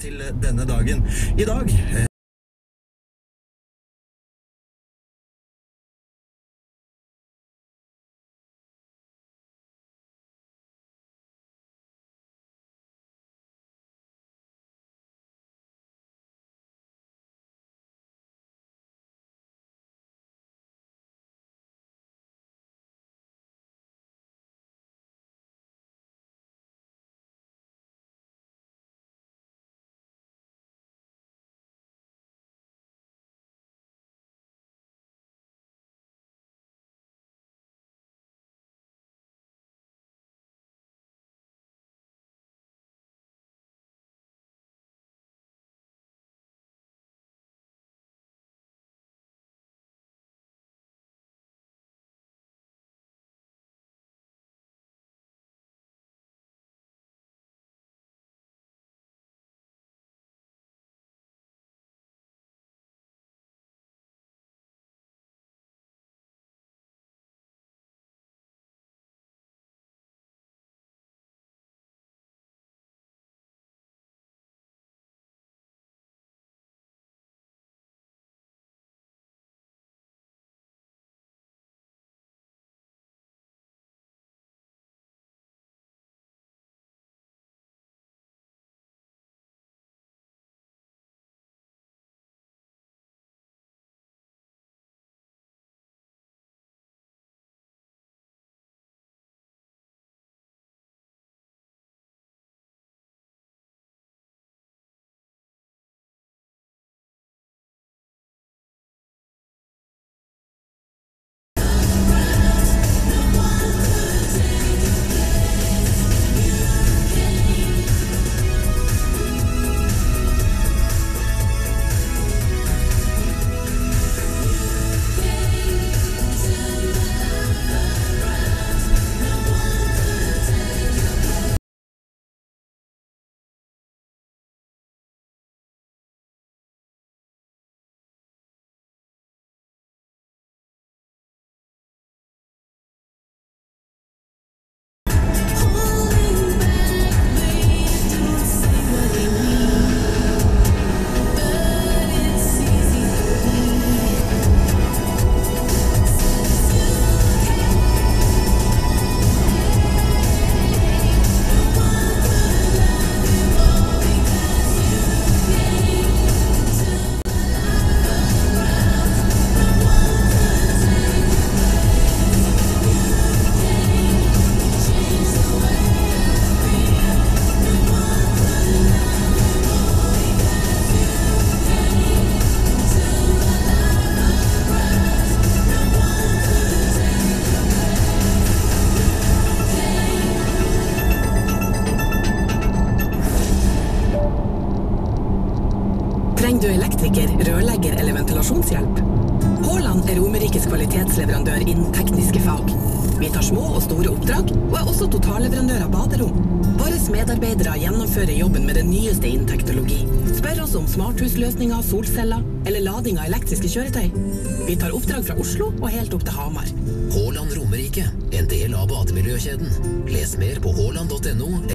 til denne dagen. I dag Trenger du elektriker, rørlegger eller ventilasjonshjelp? Haaland er Romerikes kvalitetsleverandør innen tekniske fag. Vi tar små og store oppdrag, og er også totalleverandør av baderom. Våre medarbeidere gjennomfører jobben med det nyeste innen teknologi. Spør oss om smarthusløsninger, solceller eller lading av elektriske kjøretøy. Vi tar oppdrag fra Oslo og helt opp til Hamar. Haaland Romerike, en del av bademiljøkjeden. Les mer på haaland.no